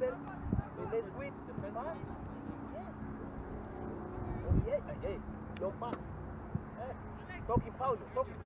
level, the less width, pass. Yeah. Oh yeah, hey, no pass. Eh, talking Paulo, talking.